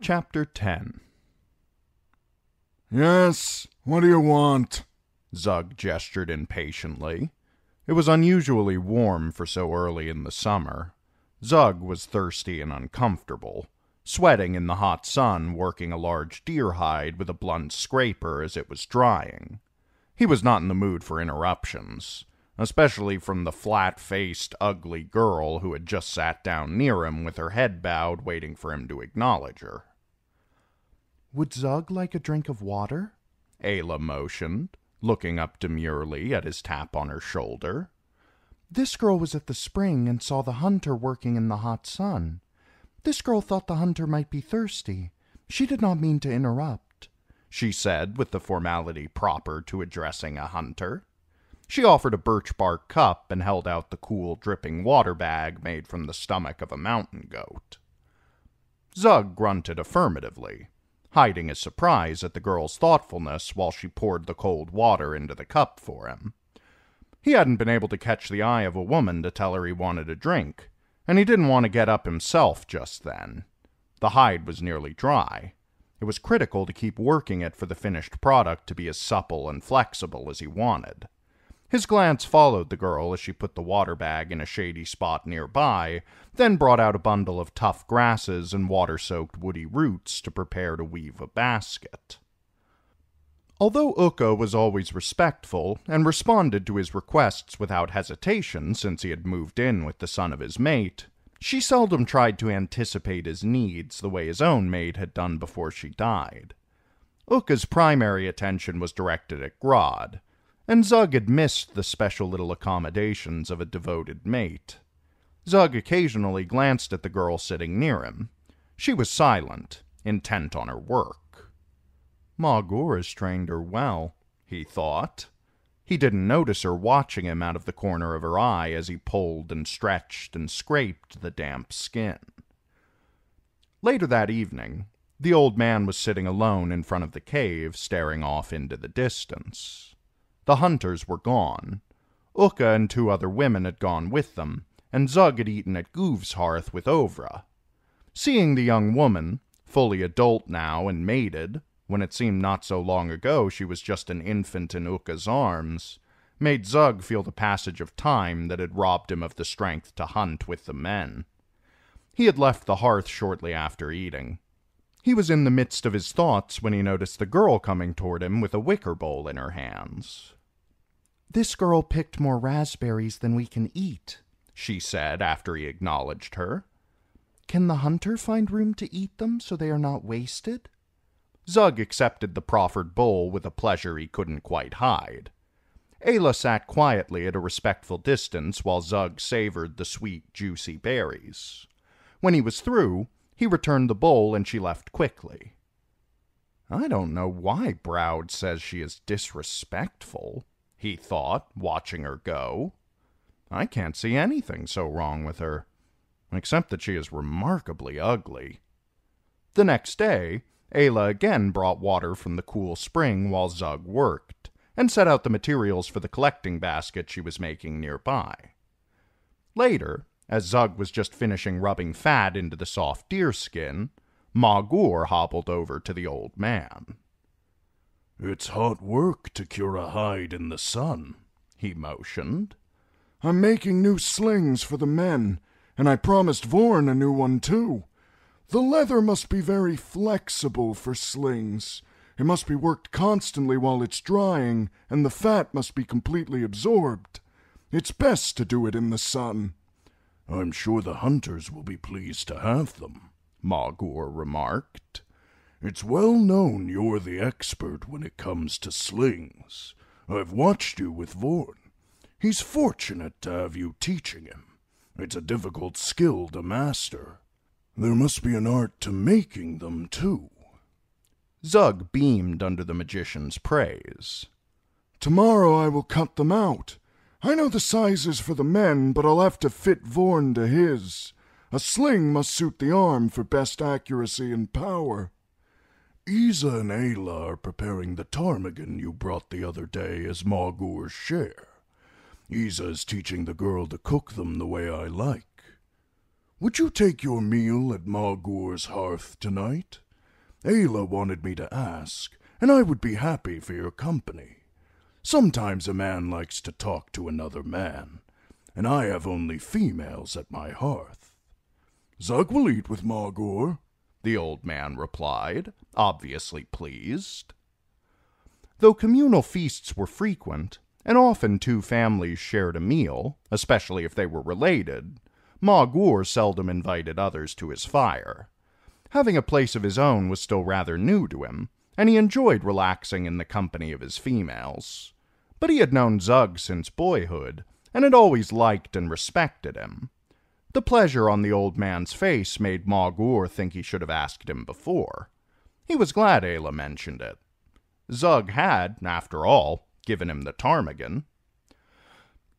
Chapter 10 Yes, what do you want? Zoug gestured impatiently. It was unusually warm for so early in the summer. Zoug was thirsty and uncomfortable, sweating in the hot sun, working a large deer hide with a blunt scraper as it was drying. He was not in the mood for interruptions, especially from the flat faced, ugly girl who had just sat down near him with her head bowed, waiting for him to acknowledge her. Would Zoug like a drink of water? Ayla motioned, looking up demurely at his tap on her shoulder. This girl was at the spring and saw the hunter working in the hot sun. This girl thought the hunter might be thirsty. She did not mean to interrupt, she said with the formality proper to addressing a hunter. She offered a birch bark cup and held out the cool, dripping water bag made from the stomach of a mountain goat. Zoug grunted affirmatively, hiding his surprise at the girl's thoughtfulness while she poured the cold water into the cup for him. He hadn't been able to catch the eye of a woman to tell her he wanted a drink, and he didn't want to get up himself just then. The hide was nearly dry. It was critical to keep working it for the finished product to be as supple and flexible as he wanted. His glance followed the girl as she put the water bag in a shady spot nearby, then brought out a bundle of tough grasses and water soaked woody roots to prepare to weave a basket. Although Uka was always respectful and responded to his requests without hesitation since he had moved in with the son of his mate, she seldom tried to anticipate his needs the way his own maid had done before she died. Uka's primary attention was directed at Grod, and Zoug had missed the special little accommodations of a devoted mate. Zoug occasionally glanced at the girl sitting near him. She was silent, intent on her work. Mog-ur has trained her well, he thought. He didn't notice her watching him out of the corner of her eye as he pulled and stretched and scraped the damp skin. Later that evening, the old man was sitting alone in front of the cave, staring off into the distance. The hunters were gone. Uka and two other women had gone with them, and Zoug had eaten at Goov's hearth with Ovra. Seeing the young woman, fully adult now and mated, when it seemed not so long ago she was just an infant in Uka's arms, made Zoug feel the passage of time that had robbed him of the strength to hunt with the men. He had left the hearth shortly after eating. He was in the midst of his thoughts when he noticed the girl coming toward him with a wicker bowl in her hands. This girl picked more raspberries than we can eat, she said after he acknowledged her. Can the hunter find room to eat them so they are not wasted? Zoug accepted the proffered bowl with a pleasure he couldn't quite hide. Ayla sat quietly at a respectful distance while Zoug savored the sweet, juicy berries. When he was through, he returned the bowl and she left quickly. I don't know why Broud says she is disrespectful, he thought, watching her go. I can't see anything so wrong with her, except that she is remarkably ugly. The next day, Ayla again brought water from the cool spring while Zoug worked, and set out the materials for the collecting basket she was making nearby. Later, as Zoug was just finishing rubbing fat into the soft deer skin, Mog-ur hobbled over to the old man. It's hot work to cure a hide in the sun, he motioned. I'm making new slings for the men, and I promised Vorn a new one too. The leather must be very flexible for slings. It must be worked constantly while it's drying, and the fat must be completely absorbed. It's best to do it in the sun. I'm sure the hunters will be pleased to have them, Mog-ur remarked. It's well known you're the expert when it comes to slings. I've watched you with Vorn. He's fortunate to have you teaching him. It's a difficult skill to master. There must be an art to making them, too. Zoug beamed under the magician's praise. Tomorrow I will cut them out. I know the sizes for the men, but I'll have to fit Vorn to his. A sling must suit the arm for best accuracy and power. Iza and Ayla are preparing the ptarmigan you brought the other day as Mog-ur's share. Iza is teaching the girl to cook them the way I like. Would you take your meal at Mog-ur's hearth tonight? Ayla wanted me to ask, and I would be happy for your company. Sometimes a man likes to talk to another man, and I have only females at my hearth. Zoug will eat with Mog-ur, the old man replied, obviously pleased. Though communal feasts were frequent, and often two families shared a meal, especially if they were related, Mog-ur seldom invited others to his fire. Having a place of his own was still rather new to him, and he enjoyed relaxing in the company of his females. But he had known Zoug since boyhood, and had always liked and respected him. The pleasure on the old man's face made Mog-ur think he should have asked him before. He was glad Ayla mentioned it. Zoug had, after all, given him the ptarmigan.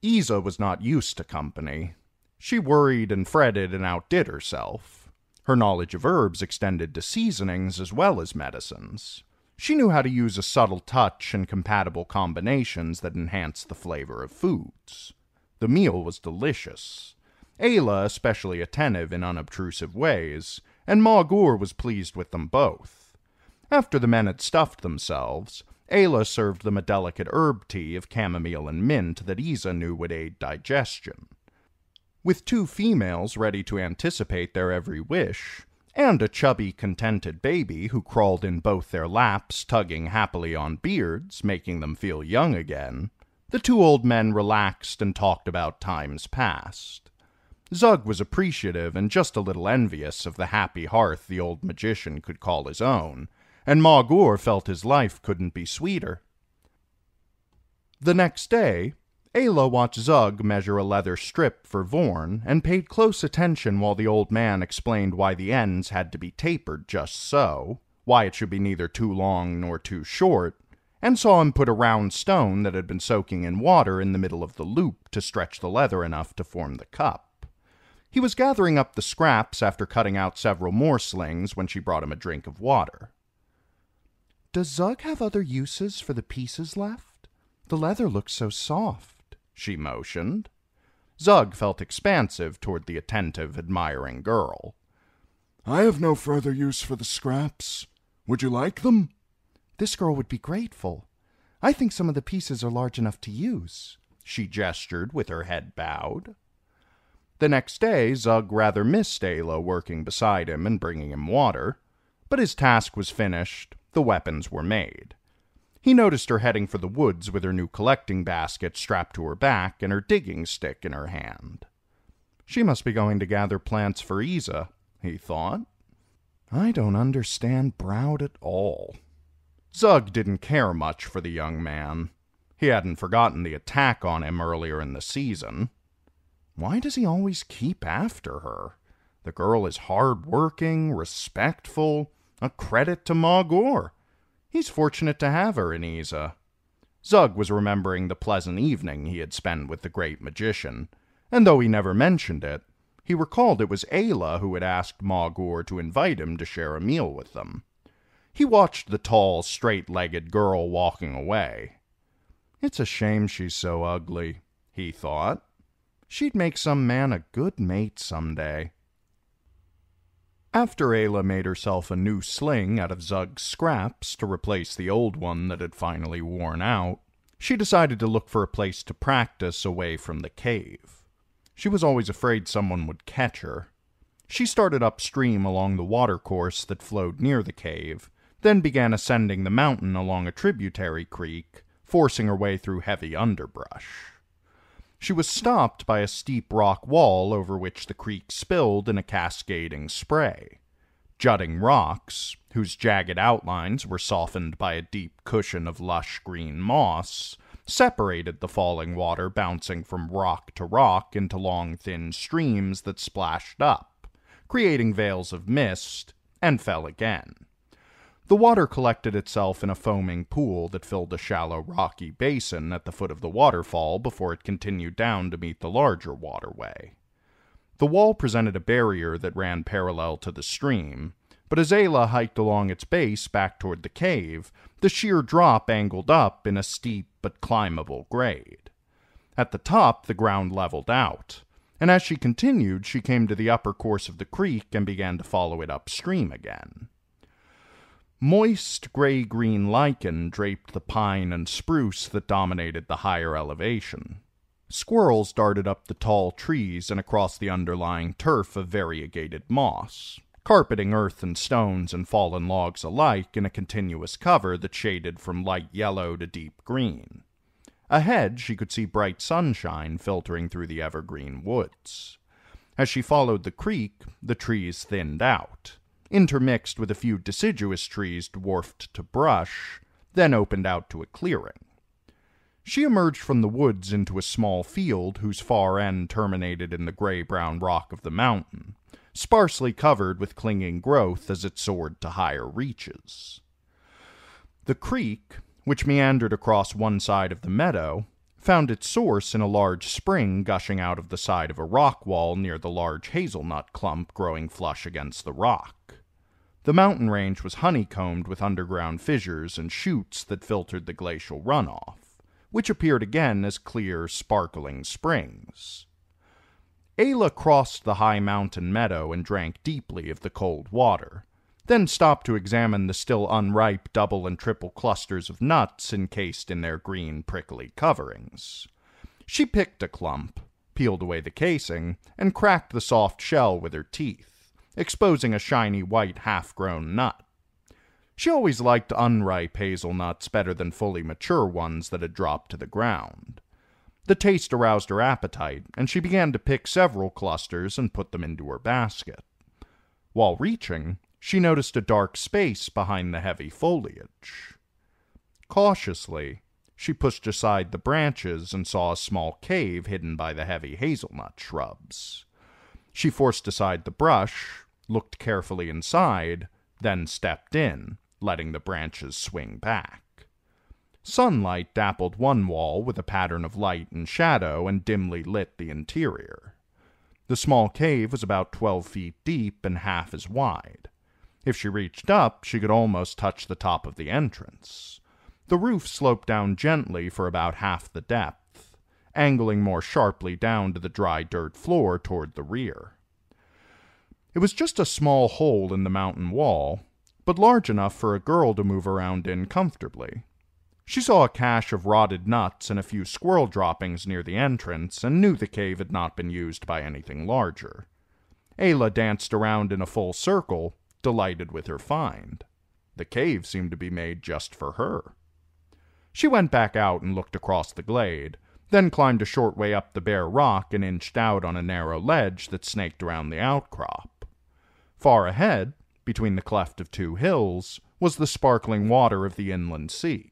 Iza was not used to company. She worried and fretted and outdid herself. Her knowledge of herbs extended to seasonings as well as medicines. She knew how to use a subtle touch and compatible combinations that enhanced the flavor of foods. The meal was delicious. Ayla especially attentive in unobtrusive ways, and Mog-ur was pleased with them both. After the men had stuffed themselves, Ayla served them a delicate herb tea of chamomile and mint that Iza knew would aid digestion. With two females ready to anticipate their every wish, and a chubby, contented baby who crawled in both their laps, tugging happily on beards, making them feel young again, the two old men relaxed and talked about times past. Zoug was appreciative and just a little envious of the happy hearth the old magician could call his own, and Mog-ur felt his life couldn't be sweeter. The next day, Ayla watched Zoug measure a leather strip for Vorn and paid close attention while the old man explained why the ends had to be tapered just so, why it should be neither too long nor too short, and saw him put a round stone that had been soaking in water in the middle of the loop to stretch the leather enough to form the cup. He was gathering up the scraps after cutting out several more slings when she brought him a drink of water. Does Zoug have other uses for the pieces left? The leather looks so soft, she motioned. Zoug felt expansive toward the attentive, admiring girl. I have no further use for the scraps. Would you like them? This girl would be grateful. I think some of the pieces are large enough to use. She gestured with her head bowed. The next day, Zoug rather missed Ayla working beside him and bringing him water, but his task was finished, the weapons were made. He noticed her heading for the woods with her new collecting basket strapped to her back and her digging stick in her hand. She must be going to gather plants for Iza, he thought. I don't understand Broud at all. Zoug didn't care much for the young man. He hadn't forgotten the attack on him earlier in the season. Why does he always keep after her? The girl is hard-working, respectful, a credit to Mog-ur. He's fortunate to have her in Iza. Zoug was remembering the pleasant evening he had spent with the great magician, and though he never mentioned it, he recalled it was Ayla who had asked Mog-ur to invite him to share a meal with them. He watched the tall, straight-legged girl walking away. It's a shame she's so ugly, he thought. She'd make some man a good mate some day. After Ayla made herself a new sling out of Zoug's scraps to replace the old one that had finally worn out, she decided to look for a place to practice away from the cave. She was always afraid someone would catch her. She started upstream along the watercourse that flowed near the cave, then began ascending the mountain along a tributary creek, forcing her way through heavy underbrush. She was stopped by a steep rock wall over which the creek spilled in a cascading spray. Jutting rocks, whose jagged outlines were softened by a deep cushion of lush green moss, separated the falling water bouncing from rock to rock into long thin streams that splashed up, creating veils of mist, and fell again. The water collected itself in a foaming pool that filled a shallow rocky basin at the foot of the waterfall before it continued down to meet the larger waterway. The wall presented a barrier that ran parallel to the stream, but as Ayla hiked along its base back toward the cave, the sheer drop angled up in a steep but climbable grade. At the top, the ground leveled out, and as she continued, she came to the upper course of the creek and began to follow it upstream again. Moist gray green lichen draped the pine and spruce that dominated the higher elevation. Squirrels darted up the tall trees and across the underlying turf of variegated moss, carpeting earth and stones and fallen logs alike in a continuous cover that shaded from light yellow to deep green. Ahead, she could see bright sunshine filtering through the evergreen woods. As she followed the creek, the trees thinned out, intermixed with a few deciduous trees dwarfed to brush, then opened out to a clearing. She emerged from the woods into a small field whose far end terminated in the gray brown rock of the mountain, sparsely covered with clinging growth as it soared to higher reaches. The creek, which meandered across one side of the meadow, found its source in a large spring gushing out of the side of a rock wall near the large hazelnut clump growing flush against the rock. The mountain range was honeycombed with underground fissures and chutes that filtered the glacial runoff, which appeared again as clear, sparkling springs. Ayla crossed the high mountain meadow and drank deeply of the cold water, then stopped to examine the still unripe double and triple clusters of nuts encased in their green, prickly coverings. She picked a clump, peeled away the casing, and cracked the soft shell with her teeth, exposing a shiny white half grown nut. She always liked unripe hazelnuts better than fully mature ones that had dropped to the ground. The taste aroused her appetite, and she began to pick several clusters and put them into her basket. While reaching, she noticed a dark space behind the heavy foliage. Cautiously, she pushed aside the branches and saw a small cave hidden by the heavy hazelnut shrubs. She forced aside the brush, looked carefully inside, then stepped in, letting the branches swing back. Sunlight dappled one wall with a pattern of light and shadow and dimly lit the interior. The small cave was about twelve feet deep and half as wide. If she reached up, she could almost touch the top of the entrance. The roof sloped down gently for about half the depth, angling more sharply down to the dry dirt floor toward the rear. It was just a small hole in the mountain wall, but large enough for a girl to move around in comfortably. She saw a cache of rotted nuts and a few squirrel droppings near the entrance and knew the cave had not been used by anything larger. Ayla danced around in a full circle, delighted with her find. The cave seemed to be made just for her. She went back out and looked across the glade, then climbed a short way up the bare rock and inched out on a narrow ledge that snaked around the outcrop. Far ahead, between the cleft of two hills, was the sparkling water of the inland sea.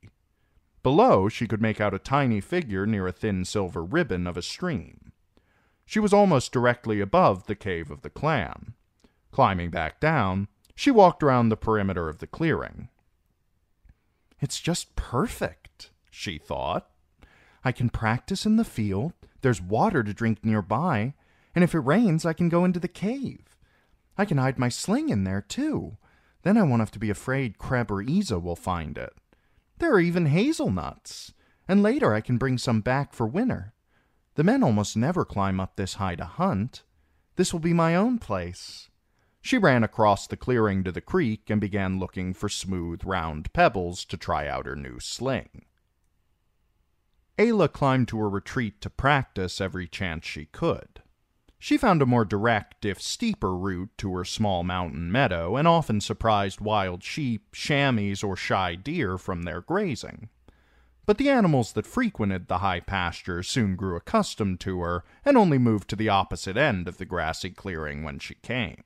Below, she could make out a tiny figure near a thin silver ribbon of a stream. She was almost directly above the cave of the clan. Climbing back down, she walked around the perimeter of the clearing. It's just perfect, she thought. I can practice in the field, there's water to drink nearby, and if it rains, I can go into the cave. I can hide my sling in there, too. Then I won't have to be afraid Creb or will find it. There are even hazelnuts, and later I can bring some back for winter. The men almost never climb up this high to hunt. This will be my own place. She ran across the clearing to the creek and began looking for smooth, round pebbles to try out her new sling. Ayla climbed to her retreat to practice every chance she could. She found a more direct, if steeper, route to her small mountain meadow, and often surprised wild sheep, chamois, or shy deer from their grazing. But the animals that frequented the high pasture soon grew accustomed to her and only moved to the opposite end of the grassy clearing when she came.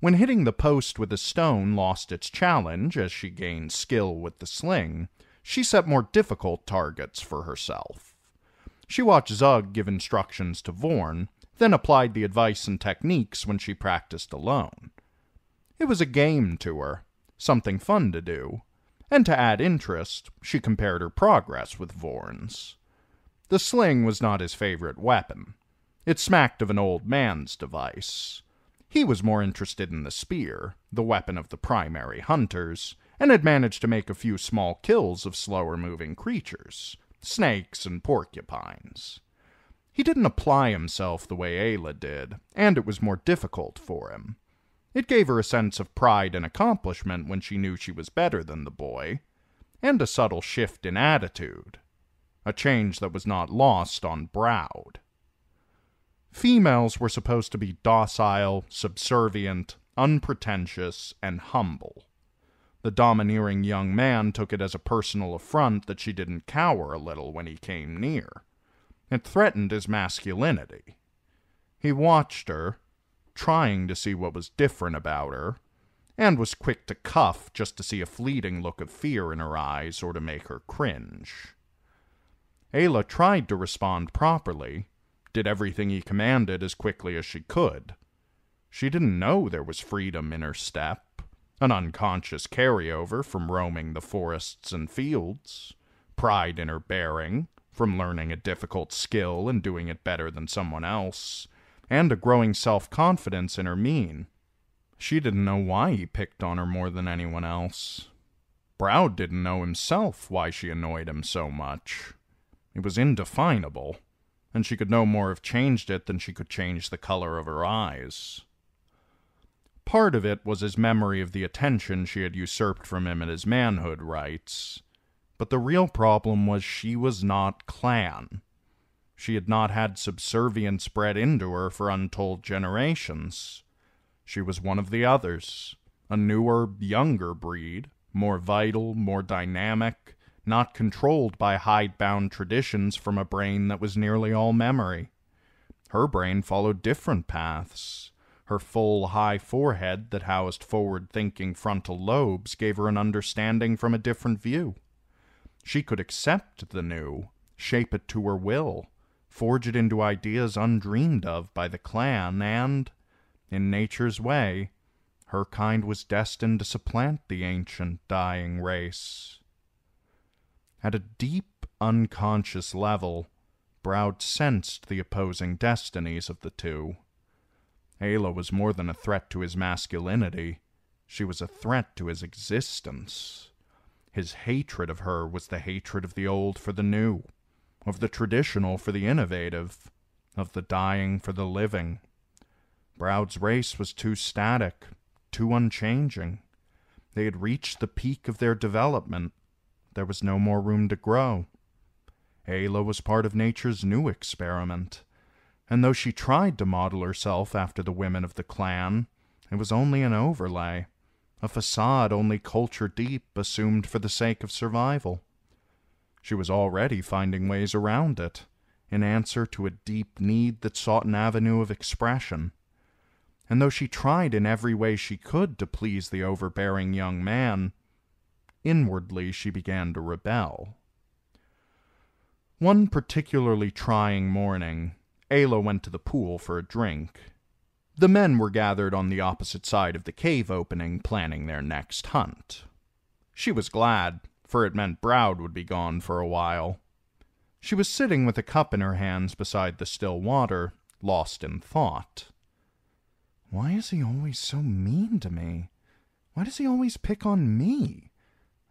When hitting the post with a stone lost its challenge as she gained skill with the sling, she set more difficult targets for herself. She watched Zoug give instructions to Vorn, then applied the advice and techniques when she practiced alone. It was a game to her, something fun to do, and to add interest, she compared her progress with Vorn's. The sling was not his favorite weapon. It smacked of an old man's device. He was more interested in the spear, the weapon of the primary hunters, and had managed to make a few small kills of slower moving creatures, snakes and porcupines. He didn't apply himself the way Ayla did, and it was more difficult for him. It gave her a sense of pride and accomplishment when she knew she was better than the boy, and a subtle shift in attitude, a change that was not lost on Broud. Females were supposed to be docile, subservient, unpretentious, and humble. The domineering young man took it as a personal affront that she didn't cower a little when he came near. It threatened his masculinity. He watched her, trying to see what was different about her, and was quick to cuff just to see a fleeting look of fear in her eyes or to make her cringe. Ayla tried to respond properly, did everything he commanded as quickly as she could. She didn't know there was freedom in her step, an unconscious carryover from roaming the forests and fields, pride in her bearing, from learning a difficult skill and doing it better than someone else, and a growing self confidence in her mien. She didn't know why he picked on her more than anyone else. Broud didn't know himself why she annoyed him so much. It was indefinable, and she could no more have changed it than she could change the color of her eyes. Part of it was his memory of the attention she had usurped from him in his manhood rites, but the real problem was she was not clan. She had not had subservience bred into her for untold generations. She was one of the others, a newer, younger breed, more vital, more dynamic, not controlled by hidebound traditions from a brain that was nearly all memory. Her brain followed different paths. Her full, high forehead that housed forward thinking frontal lobes gave her an understanding from a different view. She could accept the new, shape it to her will, forge it into ideas undreamed of by the clan, and, in nature's way, her kind was destined to supplant the ancient, dying race. At a deep, unconscious level, Broud sensed the opposing destinies of the two. Ayla was more than a threat to his masculinity, she was a threat to his existence. His hatred of her was the hatred of the old for the new, of the traditional for the innovative, of the dying for the living. Broud's race was too static, too unchanging. They had reached the peak of their development. There was no more room to grow. Ayla was part of nature's new experiment, and though she tried to model herself after the women of the clan, it was only an overlay, a facade only culture deep assumed for the sake of survival. She was already finding ways around it, in answer to a deep need that sought an avenue of expression. And though she tried in every way she could to please the overbearing young man, inwardly she began to rebel. One particularly trying morning, Ayla went to the pool for a drink. The men were gathered on the opposite side of the cave opening, planning their next hunt. She was glad, for it meant Broud would be gone for a while. She was sitting with a cup in her hands beside the still water, lost in thought. Why is he always so mean to me? Why does he always pick on me?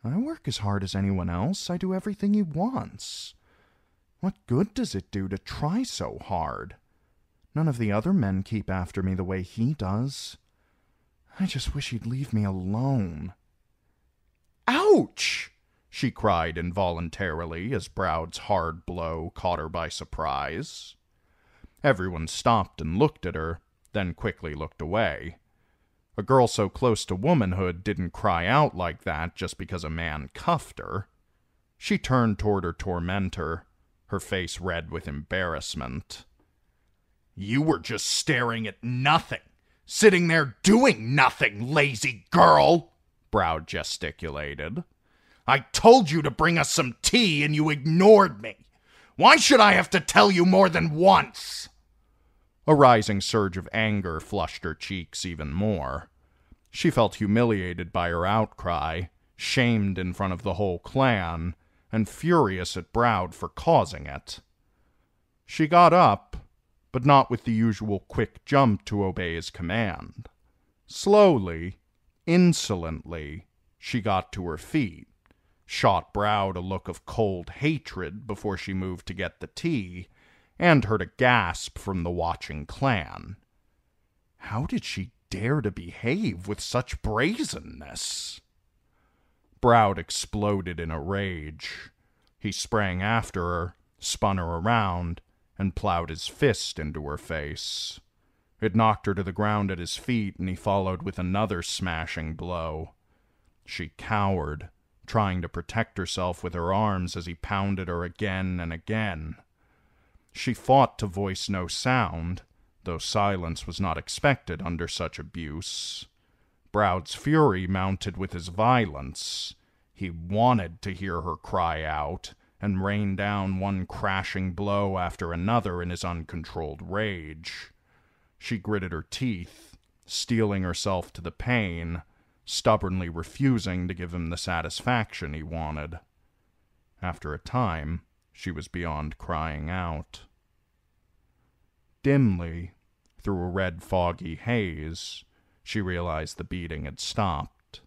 I work as hard as anyone else. I do everything he wants. What good does it do to try so hard? None of the other men keep after me the way he does. I just wish he'd leave me alone. Ouch! she cried involuntarily as Broud's hard blow caught her by surprise. Everyone stopped and looked at her, then quickly looked away. A girl so close to womanhood didn't cry out like that just because a man cuffed her. She turned toward her tormentor, her face red with embarrassment. You were just staring at nothing, sitting there doing nothing, lazy girl, Broud gesticulated. I told you to bring us some tea and you ignored me. Why should I have to tell you more than once? A rising surge of anger flushed her cheeks even more. She felt humiliated by her outcry, shamed in front of the whole clan, and furious at Broud for causing it. She got up, but not with the usual quick jump to obey his command. Slowly, insolently, she got to her feet, shot Broud a look of cold hatred before she moved to get the tea, and heard a gasp from the watching clan. How did she dare to behave with such brazenness? Broud exploded in a rage. He sprang after her, spun her around, and plowed his fist into her face. It knocked her to the ground at his feet, and he followed with another smashing blow. She cowered, trying to protect herself with her arms as he pounded her again and again. She fought to voice no sound, though silence was not expected under such abuse. Broud's fury mounted with his violence. He wanted to hear her cry out and rain down one crashing blow after another in his uncontrolled rage. She gritted her teeth, steeling herself to the pain, stubbornly refusing to give him the satisfaction he wanted. After a time, she was beyond crying out. Dimly, through a red foggy haze, she realized the beating had stopped.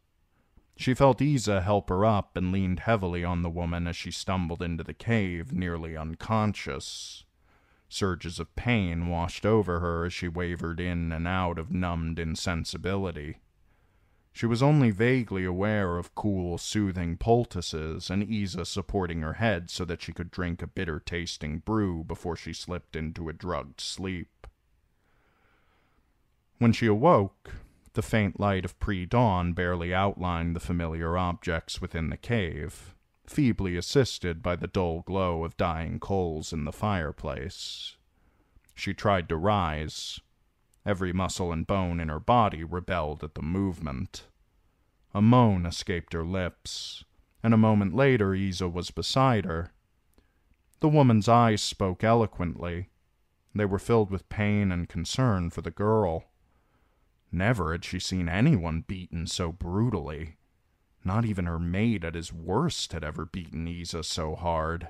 She felt Iza help her up and leaned heavily on the woman as she stumbled into the cave, nearly unconscious. Surges of pain washed over her as she wavered in and out of numbed insensibility. She was only vaguely aware of cool, soothing poultices and Iza supporting her head so that she could drink a bitter tasting brew before she slipped into a drugged sleep. When she awoke, the faint light of pre dawn barely outlined the familiar objects within the cave, feebly assisted by the dull glow of dying coals in the fireplace. She tried to rise, Every muscle and bone in her body rebelled at the movement. A moan escaped her lips, and a moment later Iza was beside her. The woman's eyes spoke eloquently. They were filled with pain and concern for the girl. Never had she seen anyone beaten so brutally. Not even her mate at his worst had ever beaten Iza so hard.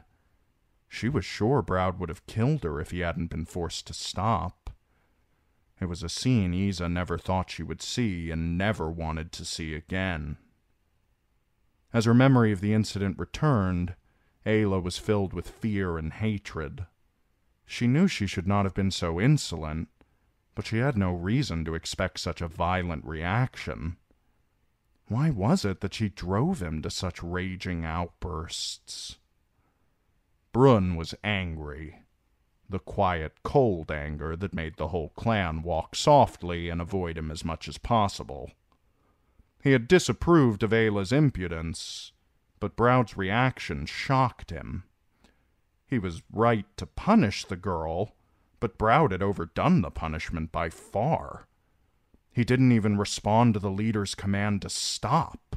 She was sure Broud would have killed her if he hadn't been forced to stop. It was a scene Iza never thought she would see and never wanted to see again. As her memory of the incident returned, Ayla was filled with fear and hatred. She knew she should not have been so insolent, but she had no reason to expect such a violent reaction. Why was it that she drove him to such raging outbursts? Brun was angry the quiet, cold anger that made the whole clan walk softly and avoid him as much as possible. He had disapproved of Ayla's impudence, but Broud's reaction shocked him. He was right to punish the girl, but Broud had overdone the punishment by far. He didn't even respond to the leader's command to stop.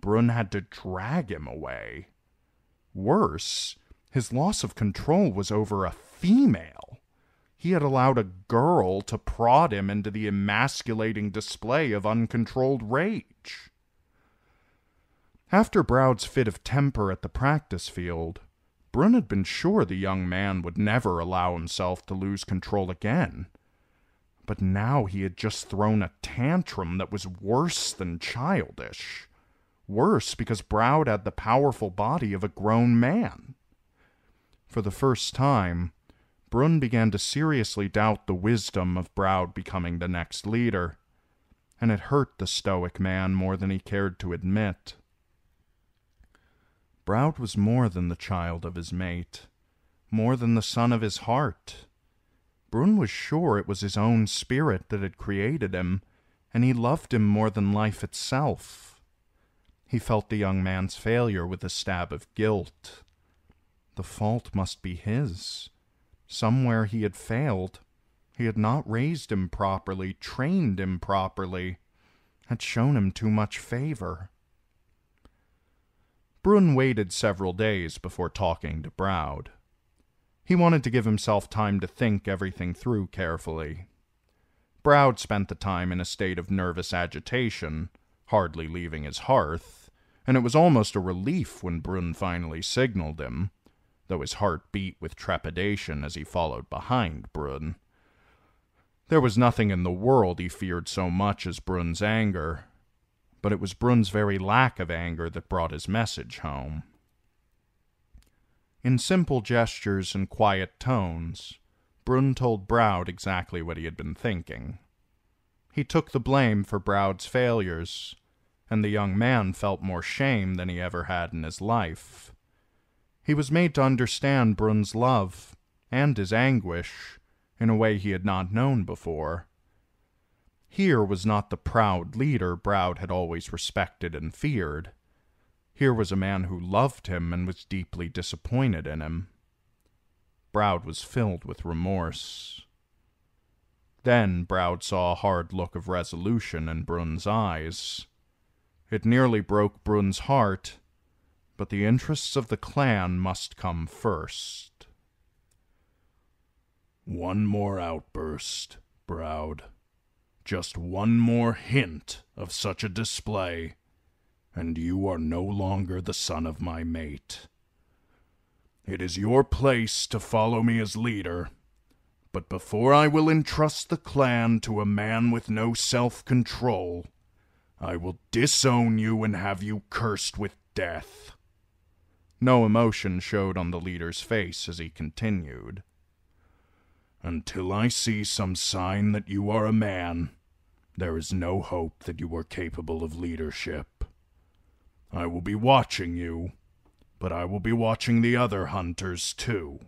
Brun had to drag him away. Worse, his loss of control was over a female. He had allowed a girl to prod him into the emasculating display of uncontrolled rage. After Broud's fit of temper at the practice field, Brun had been sure the young man would never allow himself to lose control again. But now he had just thrown a tantrum that was worse than childish. Worse because Broud had the powerful body of a grown man. For the first time, Brun began to seriously doubt the wisdom of Broud becoming the next leader, and it hurt the stoic man more than he cared to admit. Broud was more than the child of his mate, more than the son of his heart. Brun was sure it was his own spirit that had created him, and he loved him more than life itself. He felt the young man's failure with a stab of guilt. The fault must be his Somewhere he had failed. He had not raised him properly, trained him properly, had shown him too much favor. Brun waited several days before talking to Broud. He wanted to give himself time to think everything through carefully. Broud spent the time in a state of nervous agitation, hardly leaving his hearth, and it was almost a relief when Brun finally signaled him though his heart beat with trepidation as he followed behind Brun. There was nothing in the world he feared so much as Brun's anger, but it was Brun's very lack of anger that brought his message home. In simple gestures and quiet tones, Brun told Broud exactly what he had been thinking. He took the blame for Broud's failures, and the young man felt more shame than he ever had in his life. He was made to understand Brun's love and his anguish in a way he had not known before. Here was not the proud leader Broud had always respected and feared. Here was a man who loved him and was deeply disappointed in him. Broud was filled with remorse. Then Broud saw a hard look of resolution in Brun's eyes. It nearly broke Brun's heart, but the interests of the clan must come first. One more outburst, Broud. Just one more hint of such a display, and you are no longer the son of my mate. It is your place to follow me as leader, but before I will entrust the clan to a man with no self control, I will disown you and have you cursed with death. No emotion showed on the leader's face as he continued. Until I see some sign that you are a man, there is no hope that you are capable of leadership. I will be watching you, but I will be watching the other hunters too.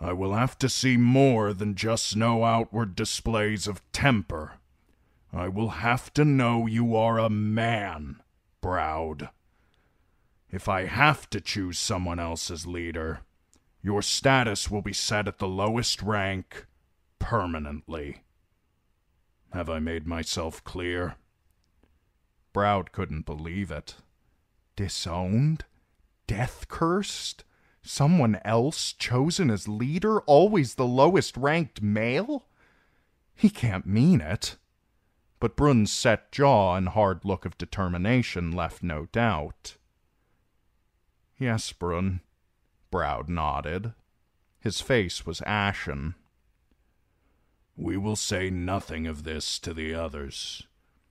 I will have to see more than just no outward displays of temper. I will have to know you are a man, Broud. If I have to choose someone else as leader, your status will be set at the lowest rank permanently. Have I made myself clear? Broud couldn't believe it. Disowned? Death cursed? Someone else chosen as leader, always the lowest ranked male? He can't mean it. But Brun's set jaw and hard look of determination left no doubt. Yes, Brun. Broud nodded. His face was ashen. We will say nothing of this to the others.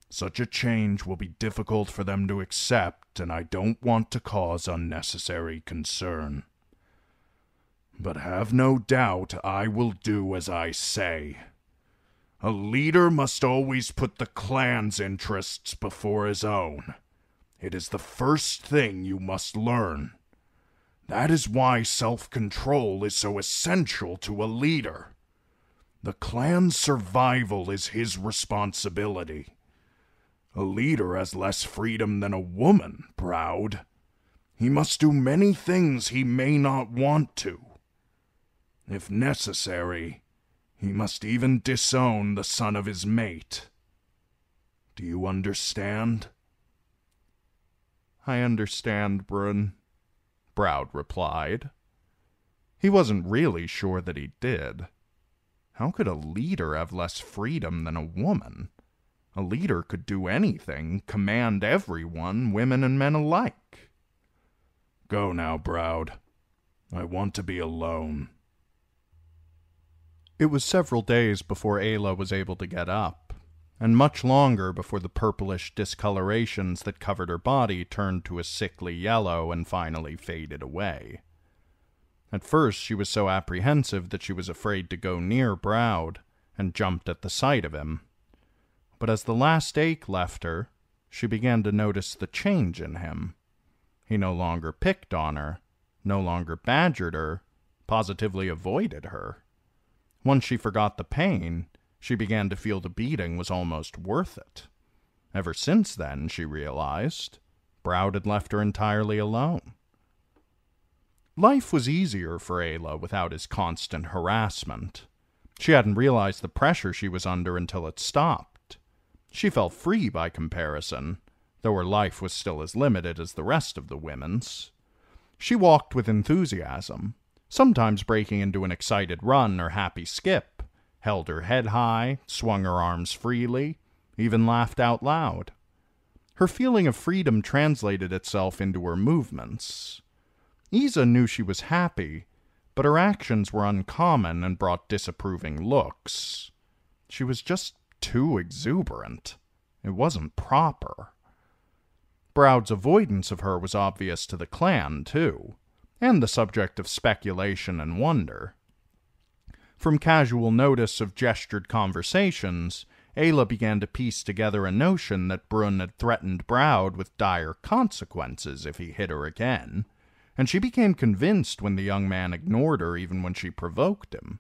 Such a change will be difficult for them to accept, and I don't want to cause unnecessary concern. But have no doubt I will do as I say. A leader must always put the clan's interests before his own. It is the first thing you must learn. That is why self control is so essential to a leader. The clan's survival is his responsibility. A leader has less freedom than a woman, Broud. He must do many things he may not want to. If necessary, he must even disown the son of his mate. Do you understand? I understand, Brun, Broud replied. He wasn't really sure that he did. How could a leader have less freedom than a woman? A leader could do anything, command everyone, women and men alike. Go now, Broud. I want to be alone. It was several days before Ayla was able to get up, and much longer before the purplish discolorations that covered her body turned to a sickly yellow and finally faded away. At first she was so apprehensive that she was afraid to go near Broud and jumped at the sight of him. But as the last ache left her, she began to notice the change in him. He no longer picked on her, no longer badgered her, positively avoided her. Once she forgot the pain, she began to feel the beating was almost worth it. Ever since then, she realized, Broud had left her entirely alone. Life was easier for Ayla without his constant harassment. She hadn't realized the pressure she was under until it stopped. She felt free by comparison, though her life was still as limited as the rest of the women's. She walked with enthusiasm, sometimes breaking into an excited run or happy skip, held her head high, swung her arms freely, even laughed out loud. Her feeling of freedom translated itself into her movements. Iza knew she was happy, but her actions were uncommon and brought disapproving looks. She was just too exuberant. It wasn't proper. Broud's avoidance of her was obvious to the clan, too, and the subject of speculation and wonder. From casual notice of gestured conversations, Ayla began to piece together a notion that Brun had threatened Broud with dire consequences if he hit her again, and she became convinced when the young man ignored her even when she provoked him.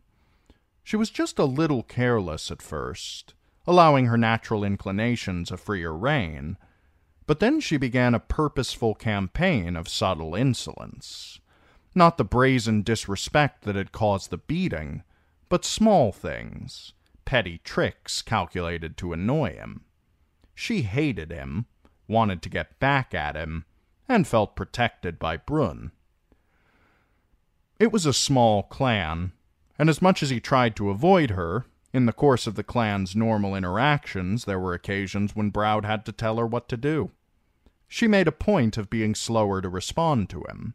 She was just a little careless at first, allowing her natural inclinations a freer rein, but then she began a purposeful campaign of subtle insolence. Not the brazen disrespect that had caused the beating, but small things petty tricks calculated to annoy him. She hated him, wanted to get back at him, and felt protected by Brun. It was a small clan, and as much as he tried to avoid her, in the course of the clan's normal interactions there were occasions when Broud had to tell her what to do. She made a point of being slower to respond to him.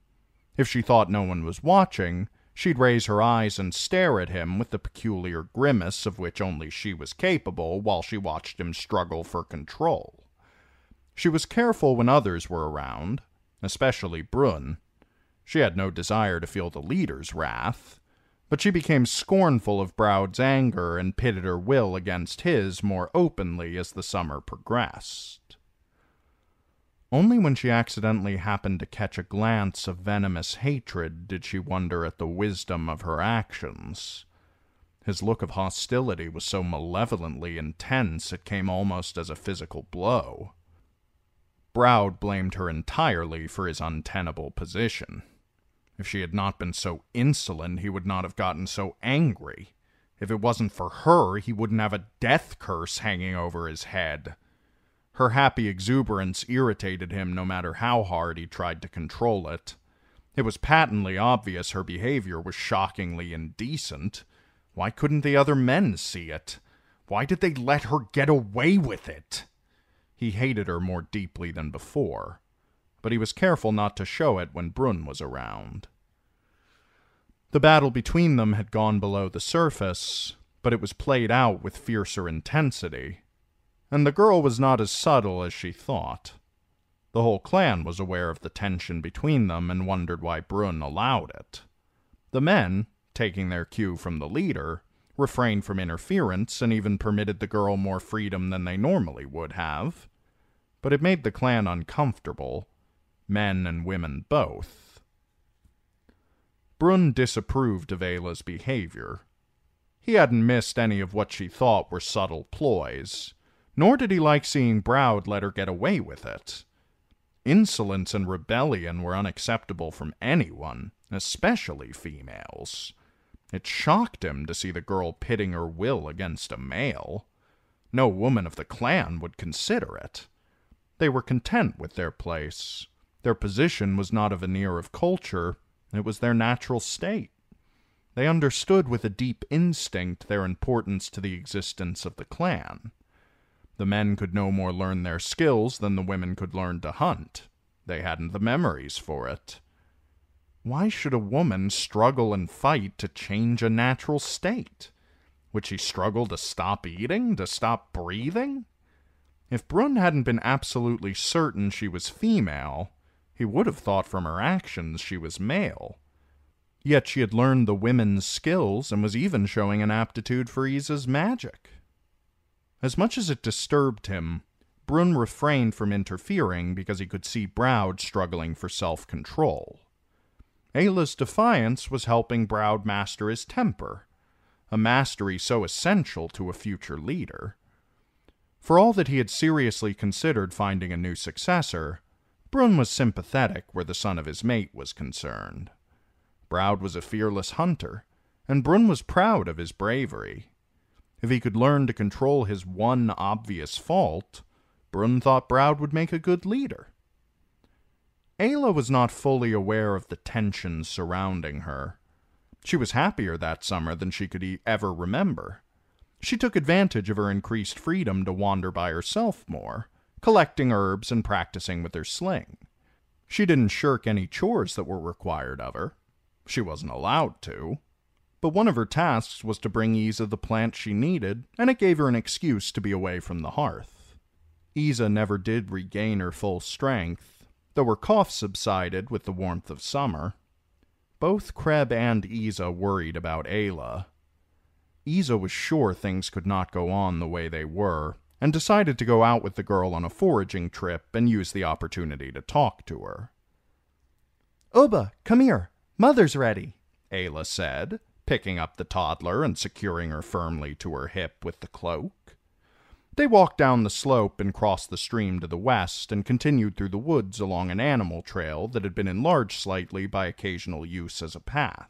If she thought no one was watching, She'd raise her eyes and stare at him with the peculiar grimace of which only she was capable while she watched him struggle for control. She was careful when others were around, especially Brun. She had no desire to feel the leader's wrath, but she became scornful of Broud's anger and pitted her will against his more openly as the summer progressed. Only when she accidentally happened to catch a glance of venomous hatred did she wonder at the wisdom of her actions. His look of hostility was so malevolently intense it came almost as a physical blow. Broud blamed her entirely for his untenable position. If she had not been so insolent, he would not have gotten so angry. If it wasn't for her, he wouldn't have a death curse hanging over his head. Her happy exuberance irritated him no matter how hard he tried to control it. It was patently obvious her behavior was shockingly indecent. Why couldn't the other men see it? Why did they let her get away with it? He hated her more deeply than before, but he was careful not to show it when Brun was around. The battle between them had gone below the surface, but it was played out with fiercer intensity and the girl was not as subtle as she thought. The whole clan was aware of the tension between them and wondered why Brun allowed it. The men, taking their cue from the leader, refrained from interference and even permitted the girl more freedom than they normally would have. But it made the clan uncomfortable, men and women both. Brun disapproved of Ayla's behavior. He hadn't missed any of what she thought were subtle ploys nor did he like seeing Broud let her get away with it. Insolence and rebellion were unacceptable from anyone, especially females. It shocked him to see the girl pitting her will against a male. No woman of the clan would consider it. They were content with their place. Their position was not a veneer of culture, it was their natural state. They understood with a deep instinct their importance to the existence of the clan. The men could no more learn their skills than the women could learn to hunt. They hadn't the memories for it. Why should a woman struggle and fight to change a natural state? Would she struggle to stop eating, to stop breathing? If Brun hadn't been absolutely certain she was female, he would have thought from her actions she was male. Yet she had learned the women's skills and was even showing an aptitude for Iza's magic. As much as it disturbed him, Brun refrained from interfering because he could see Broud struggling for self control. Ayla's defiance was helping Broud master his temper, a mastery so essential to a future leader. For all that he had seriously considered finding a new successor, Brun was sympathetic where the son of his mate was concerned. Broud was a fearless hunter, and Brun was proud of his bravery. If he could learn to control his one obvious fault, Brun thought Broud would make a good leader. Ayla was not fully aware of the tension surrounding her. She was happier that summer than she could ever remember. She took advantage of her increased freedom to wander by herself more, collecting herbs and practicing with her sling. She didn't shirk any chores that were required of her. She wasn't allowed to but one of her tasks was to bring Iza the plant she needed, and it gave her an excuse to be away from the hearth. Iza never did regain her full strength, though her cough subsided with the warmth of summer. Both Creb and Iza worried about Ayla. Iza was sure things could not go on the way they were, and decided to go out with the girl on a foraging trip and use the opportunity to talk to her. Uba, come here. Mother's ready, Ayla said, picking up the toddler and securing her firmly to her hip with the cloak. They walked down the slope and crossed the stream to the west and continued through the woods along an animal trail that had been enlarged slightly by occasional use as a path.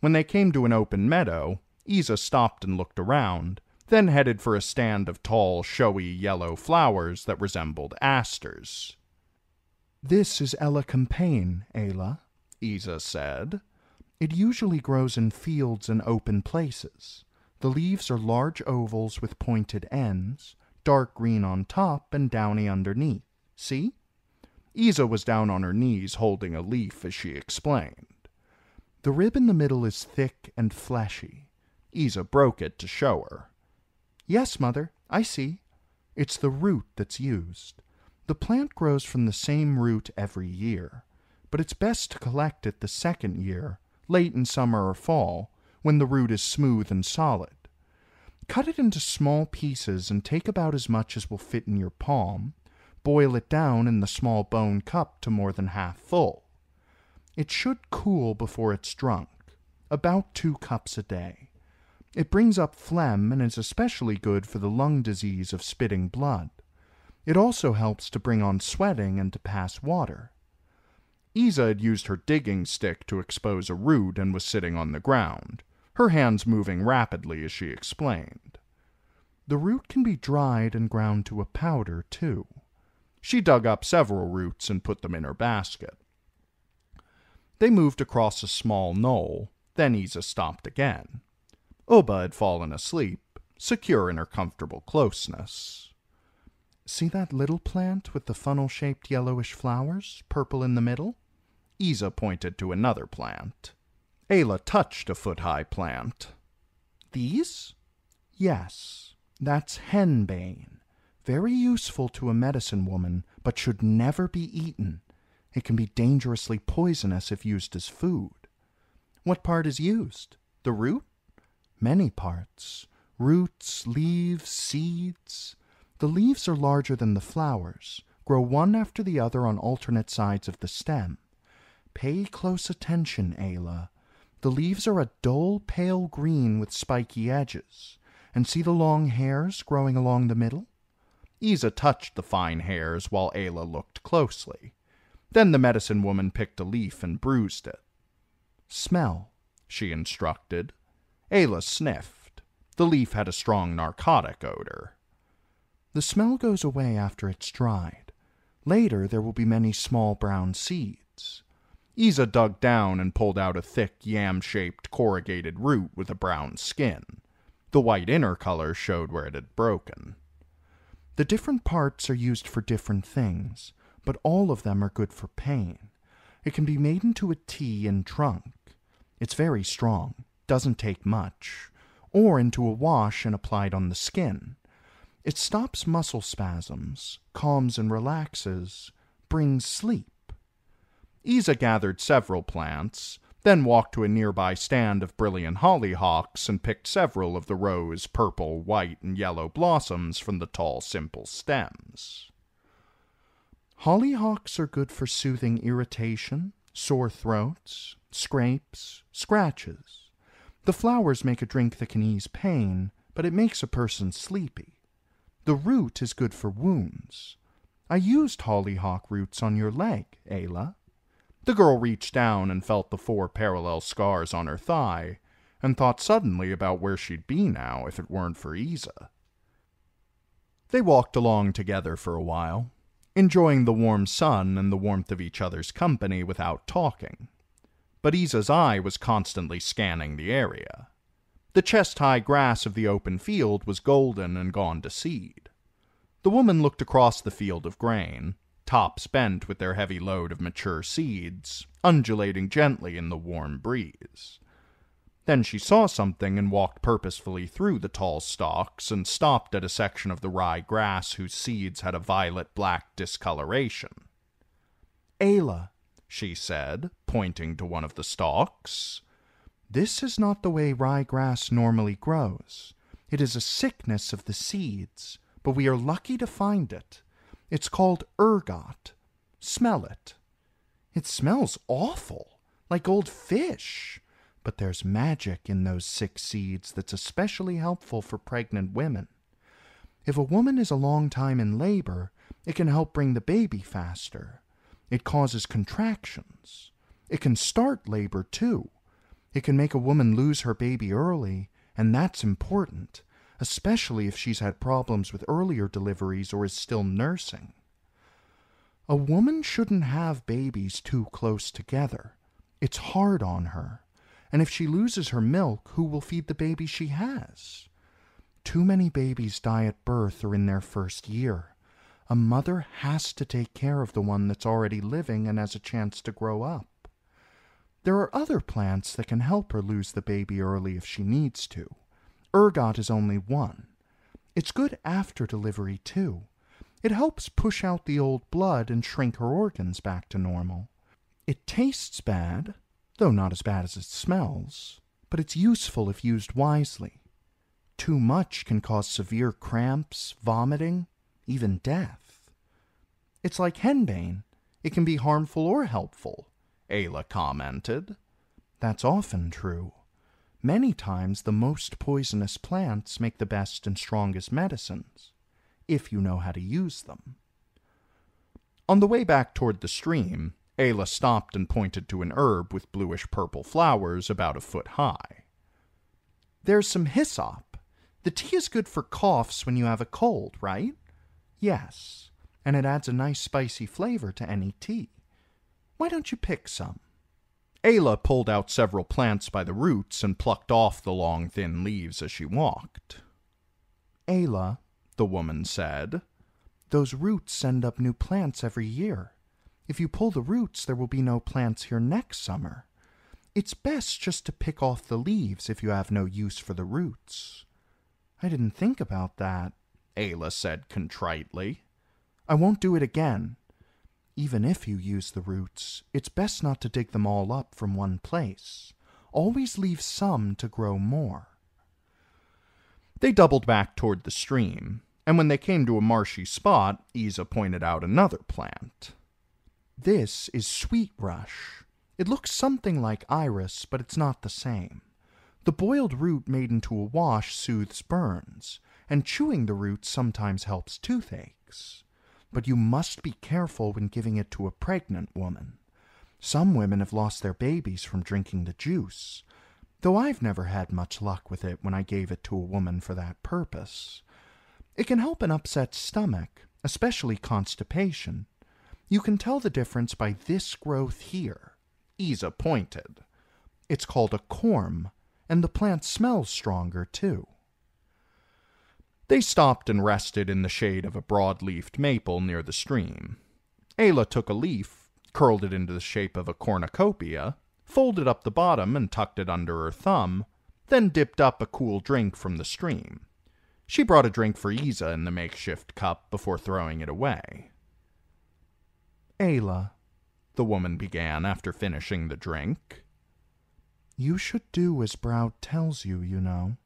When they came to an open meadow, Iza stopped and looked around, then headed for a stand of tall, showy yellow flowers that resembled asters. This is Ella elecampane, Ayla, Iza said. It usually grows in fields and open places. The leaves are large ovals with pointed ends, dark green on top and downy underneath. See? Iza was down on her knees holding a leaf as she explained. The rib in the middle is thick and fleshy. Iza broke it to show her. Yes, Mother, I see. It's the root that's used. The plant grows from the same root every year, but it's best to collect it the second year, late in summer or fall, when the root is smooth and solid. Cut it into small pieces and take about as much as will fit in your palm. Boil it down in the small bone cup to more than half full. It should cool before it's drunk, about two cups a day. It brings up phlegm and is especially good for the lung disease of spitting blood. It also helps to bring on sweating and to pass water. Iza had used her digging stick to expose a root and was sitting on the ground, her hands moving rapidly as she explained. The root can be dried and ground to a powder, too. She dug up several roots and put them in her basket. They moved across a small knoll, then Iza stopped again. Uba had fallen asleep, secure in her comfortable closeness. See that little plant with the funnel shaped yellowish flowers, purple in the middle? Iza pointed to another plant. Ayla touched a foot high plant. These? Yes, that's henbane. Very useful to a medicine woman, but should never be eaten. It can be dangerously poisonous if used as food. What part is used? The root? Many parts. Roots, leaves, seeds. The leaves are larger than the flowers, grow one after the other on alternate sides of the stem. Pay close attention, Ayla. The leaves are a dull pale green with spiky edges. And see the long hairs growing along the middle? Iza touched the fine hairs while Ayla looked closely. Then the medicine woman picked a leaf and bruised it. Smell, she instructed. Ayla sniffed. The leaf had a strong narcotic odor. The smell goes away after it's dried. Later there will be many small brown seeds. Iza dug down and pulled out a thick yam-shaped corrugated root with a brown skin. The white inner color showed where it had broken. The different parts are used for different things, but all of them are good for pain. It can be made into a tea and drunk. It's very strong doesn't take much, or into a wash and applied on the skin. It stops muscle spasms, calms and relaxes, brings sleep. Iza gathered several plants, then walked to a nearby stand of brilliant hollyhocks and picked several of the rose, purple, white, and yellow blossoms from the tall, simple stems. Hollyhocks are good for soothing irritation, sore throats, scrapes, scratches. The flowers make a drink that can ease pain, but it makes a person sleepy. The root is good for wounds. I used hollyhock roots on your leg, Ayla. The girl reached down and felt the four parallel scars on her thigh, and thought suddenly about where she'd be now if it weren't for Iza. They walked along together for a while, enjoying the warm sun and the warmth of each other's company without talking but Iza's eye was constantly scanning the area. The chest-high grass of the open field was golden and gone to seed. The woman looked across the field of grain, tops bent with their heavy load of mature seeds, undulating gently in the warm breeze. Then she saw something and walked purposefully through the tall stalks and stopped at a section of the rye grass whose seeds had a violet-black discoloration. Ayla, she said, pointing to one of the stalks. This is not the way rye grass normally grows. It is a sickness of the seeds, but we are lucky to find it. It's called ergot. Smell it. It smells awful, like old fish. But there's magic in those six seeds that's especially helpful for pregnant women. If a woman is a long time in labor, it can help bring the baby faster. It causes contractions. It can start labor, too. It can make a woman lose her baby early, and that's important, especially if she's had problems with earlier deliveries or is still nursing. A woman shouldn't have babies too close together. It's hard on her. And if she loses her milk, who will feed the baby she has? Too many babies die at birth or in their first year. A mother has to take care of the one that's already living and has a chance to grow up. There are other plants that can help her lose the baby early if she needs to. Ergot is only one. It's good after delivery, too. It helps push out the old blood and shrink her organs back to normal. It tastes bad, though not as bad as it smells, but it's useful if used wisely. Too much can cause severe cramps, vomiting, even death. It's like henbane. It can be harmful or helpful, Ayla commented. That's often true. Many times the most poisonous plants make the best and strongest medicines, if you know how to use them. On the way back toward the stream, Ayla stopped and pointed to an herb with bluish purple flowers about a foot high. There's some hyssop. The tea is good for coughs when you have a cold, right? Yes, and it adds a nice spicy flavor to any tea. Why don't you pick some? Ayla pulled out several plants by the roots and plucked off the long thin leaves as she walked. Ayla, the woman said, those roots send up new plants every year. If you pull the roots, there will be no plants here next summer. It's best just to pick off the leaves if you have no use for the roots. I didn't think about that, Ayla said contritely. I won't do it again. Even if you use the roots, it's best not to dig them all up from one place. Always leave some to grow more. They doubled back toward the stream, and when they came to a marshy spot, Iza pointed out another plant. This is sweet rush. It looks something like iris, but it's not the same. The boiled root made into a wash soothes burns, and chewing the root sometimes helps toothaches. But you must be careful when giving it to a pregnant woman. Some women have lost their babies from drinking the juice, though I've never had much luck with it when I gave it to a woman for that purpose. It can help an upset stomach, especially constipation, you can tell the difference by this growth here. Iza pointed. It's called a corm, and the plant smells stronger, too. They stopped and rested in the shade of a broad-leafed maple near the stream. Ayla took a leaf, curled it into the shape of a cornucopia, folded up the bottom and tucked it under her thumb, then dipped up a cool drink from the stream. She brought a drink for Iza in the makeshift cup before throwing it away. Ayla, the woman began after finishing the drink. You should do as Broud tells you, you know.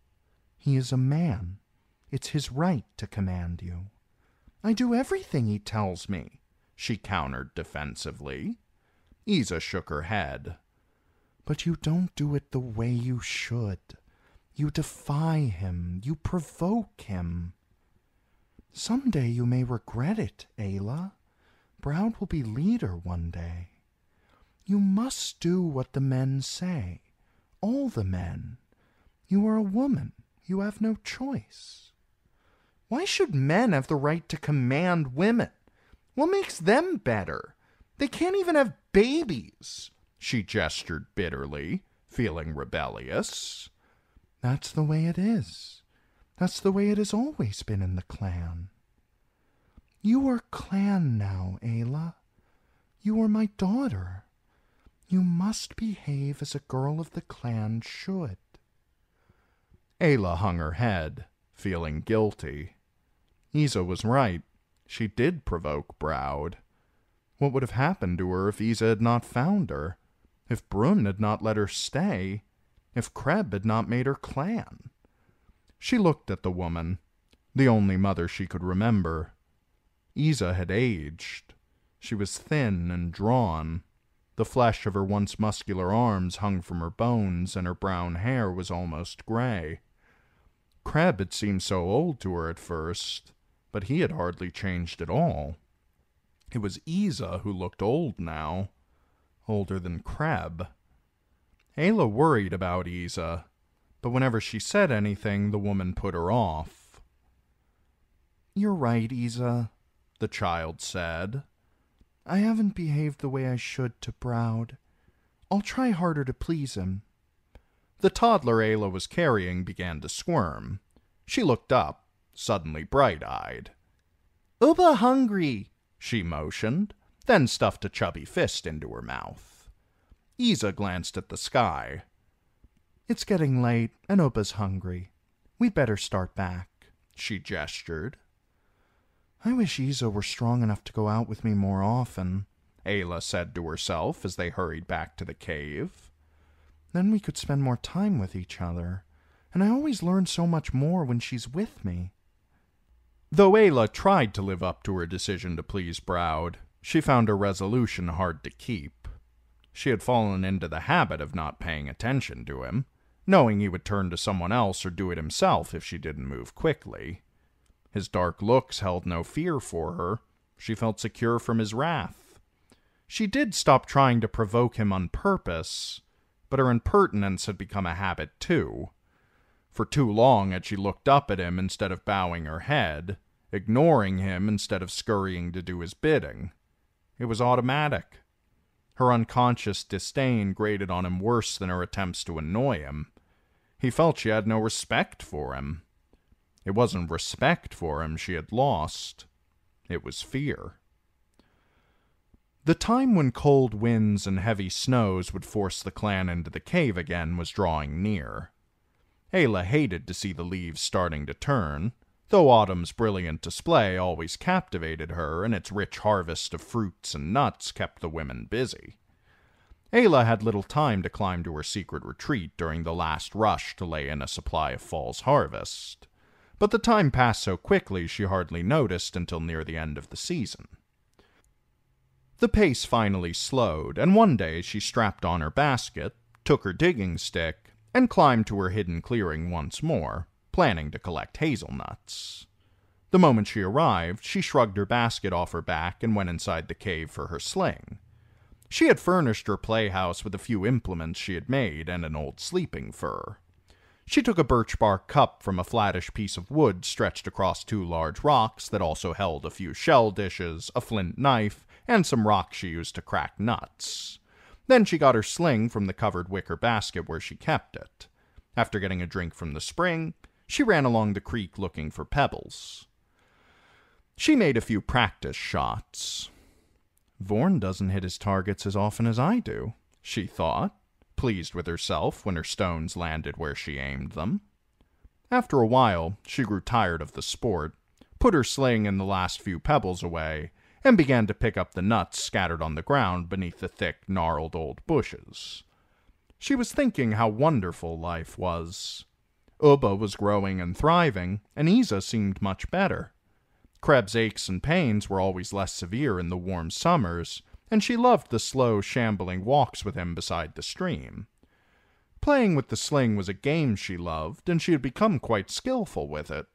He is a man. It's his right to command you. I do everything he tells me, she countered defensively. Iza shook her head. But you don't do it the way you should. You defy him. You provoke him. Some day you may regret it, Ayla. Broud will be leader one day. You must do what the men say. All the men. You are a woman. You have no choice. Why should men have the right to command women? What makes them better? They can't even have babies. She gestured bitterly, feeling rebellious. That's the way it is. That's the way it has always been in the clan. You are clan now, Ayla. You are my daughter. You must behave as a girl of the clan should. Ayla hung her head, feeling guilty. Iza was right. She did provoke Broud. What would have happened to her if Iza had not found her? If Brun had not let her stay? if Creb had not made her clan. She looked at the woman, the only mother she could remember. Iza had aged. She was thin and drawn. The flesh of her once muscular arms hung from her bones, and her brown hair was almost gray. Creb had seemed so old to her at first, but he had hardly changed at all. It was Iza who looked old now, older than Creb. Ayla worried about Iza, but whenever she said anything, the woman put her off. You're right, Iza, the child said. I haven't behaved the way I should to Broud. I'll try harder to please him. The toddler Ayla was carrying began to squirm. She looked up, suddenly bright eyed. Uba hungry, she motioned, then stuffed a chubby fist into her mouth. Iza glanced at the sky. It's getting late, and Uba's hungry. We'd better start back, she gestured. I wish Iza were strong enough to go out with me more often, Ayla said to herself as they hurried back to the cave. Then we could spend more time with each other, and I always learn so much more when she's with me. Though Ayla tried to live up to her decision to please Broud, she found her resolution hard to keep. She had fallen into the habit of not paying attention to him, knowing he would turn to someone else or do it himself if she didn't move quickly. His dark looks held no fear for her. She felt secure from his wrath. She did stop trying to provoke him on purpose, but her impertinence had become a habit too. For too long had she looked up at him instead of bowing her head, ignoring him instead of scurrying to do his bidding. It was automatic. Her unconscious disdain grated on him worse than her attempts to annoy him. He felt she had no respect for him. It wasn't respect for him she had lost, it was fear. The time when cold winds and heavy snows would force the clan into the cave again was drawing near. Ayla hated to see the leaves starting to turn, though autumn's brilliant display always captivated her and its rich harvest of fruits and nuts kept the women busy. Ayla had little time to climb to her secret retreat during the last rush to lay in a supply of fall's harvest but the time passed so quickly she hardly noticed until near the end of the season. The pace finally slowed, and one day she strapped on her basket, took her digging stick, and climbed to her hidden clearing once more, planning to collect hazelnuts. The moment she arrived, she shrugged her basket off her back and went inside the cave for her sling. She had furnished her playhouse with a few implements she had made and an old sleeping fur. She took a birch bark cup from a flattish piece of wood stretched across two large rocks that also held a few shell dishes, a flint knife, and some rocks she used to crack nuts. Then she got her sling from the covered wicker basket where she kept it. After getting a drink from the spring, she ran along the creek looking for pebbles. She made a few practice shots. Vorn doesn't hit his targets as often as I do, she thought pleased with herself when her stones landed where she aimed them. After a while, she grew tired of the sport, put her sling and the last few pebbles away, and began to pick up the nuts scattered on the ground beneath the thick, gnarled old bushes. She was thinking how wonderful life was. Uba was growing and thriving, and Iza seemed much better. Creb's aches and pains were always less severe in the warm summers, and she loved the slow, shambling walks with him beside the stream. Playing with the sling was a game she loved, and she had become quite skillful with it.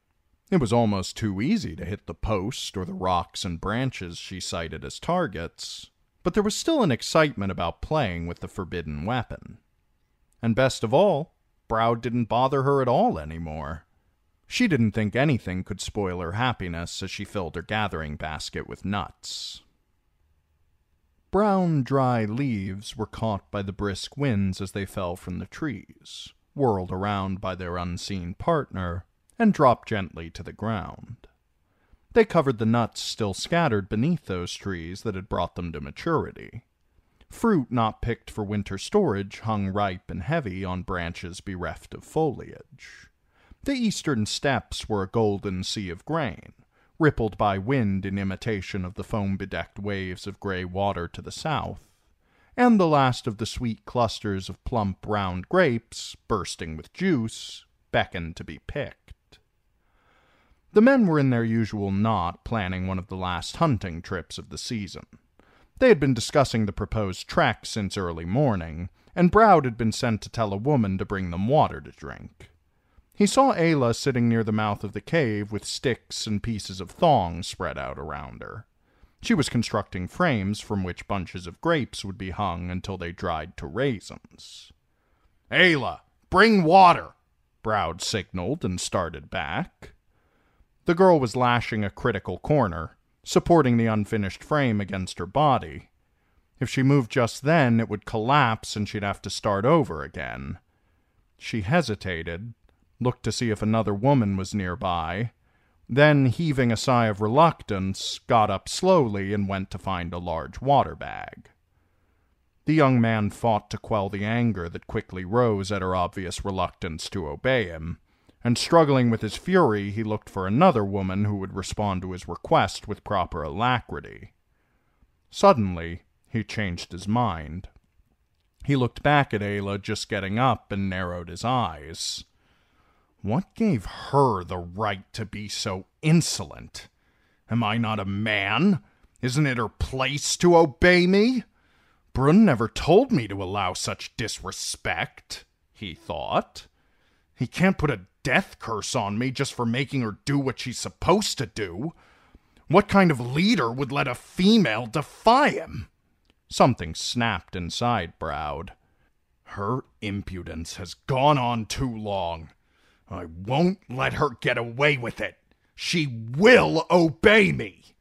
It was almost too easy to hit the post or the rocks and branches she cited as targets, but there was still an excitement about playing with the forbidden weapon. And best of all, Broud didn't bother her at all anymore. She didn't think anything could spoil her happiness as she filled her gathering basket with nuts. Brown, dry leaves were caught by the brisk winds as they fell from the trees, whirled around by their unseen partner, and dropped gently to the ground. They covered the nuts still scattered beneath those trees that had brought them to maturity. Fruit not picked for winter storage hung ripe and heavy on branches bereft of foliage. The eastern steppes were a golden sea of grain, rippled by wind in imitation of the foam bedecked waves of gray water to the south, and the last of the sweet clusters of plump round grapes, bursting with juice, beckoned to be picked. The men were in their usual knot, planning one of the last hunting trips of the season. They had been discussing the proposed trek since early morning, and Broud had been sent to tell a woman to bring them water to drink. He saw Ayla sitting near the mouth of the cave with sticks and pieces of thong spread out around her. She was constructing frames from which bunches of grapes would be hung until they dried to raisins. Ayla, bring water! Broud signaled and started back. The girl was lashing a critical corner, supporting the unfinished frame against her body. If she moved just then, it would collapse and she'd have to start over again. She hesitated, looked to see if another woman was nearby, then, heaving a sigh of reluctance, got up slowly and went to find a large water bag. The young man fought to quell the anger that quickly rose at her obvious reluctance to obey him, and struggling with his fury, he looked for another woman who would respond to his request with proper alacrity. Suddenly, he changed his mind. He looked back at Ayla just getting up and narrowed his eyes. What gave her the right to be so insolent? Am I not a man? Isn't it her place to obey me? Brun never told me to allow such disrespect, he thought. He can't put a death curse on me just for making her do what she's supposed to do. What kind of leader would let a female defy him? Something snapped inside Broud. Her impudence has gone on too long. I won't let her get away with it. She will obey me.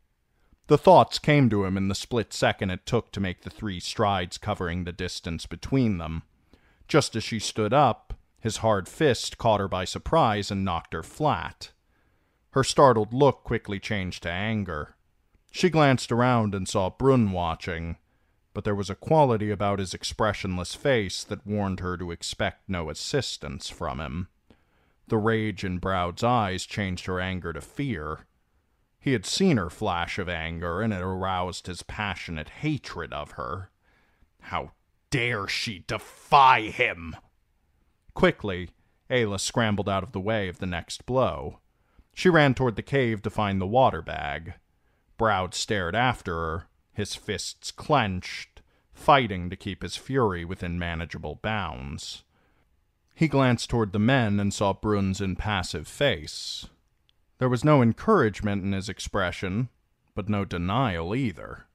The thoughts came to him in the split second it took to make the three strides covering the distance between them. Just as she stood up, his hard fist caught her by surprise and knocked her flat. Her startled look quickly changed to anger. She glanced around and saw Brun watching, but there was a quality about his expressionless face that warned her to expect no assistance from him. The rage in Broud's eyes changed her anger to fear. He had seen her flash of anger, and it aroused his passionate hatred of her. How dare she defy him? Quickly, Ayla scrambled out of the way of the next blow. She ran toward the cave to find the water bag. Broud stared after her, his fists clenched, fighting to keep his fury within manageable bounds. He glanced toward the men and saw Brun's impassive face. There was no encouragement in his expression, but no denial either.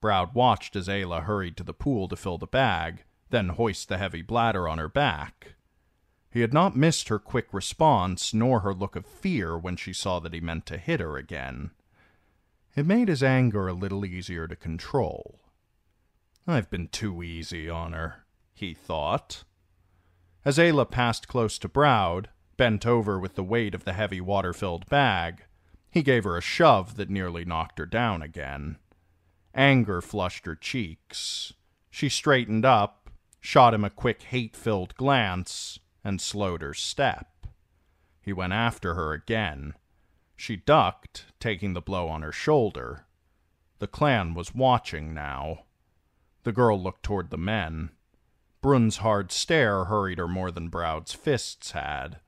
Broud watched as Ayla hurried to the pool to fill the bag, then hoist the heavy bladder on her back. He had not missed her quick response, nor her look of fear when she saw that he meant to hit her again. It made his anger a little easier to control. I've been too easy on her, he thought. As Ayla passed close to Broud, bent over with the weight of the heavy water filled bag, he gave her a shove that nearly knocked her down again. Anger flushed her cheeks. She straightened up, shot him a quick hate filled glance, and slowed her step. He went after her again. She ducked, taking the blow on her shoulder. The clan was watching now. The girl looked toward the men. Brun's hard stare hurried her more than Broud's fists had.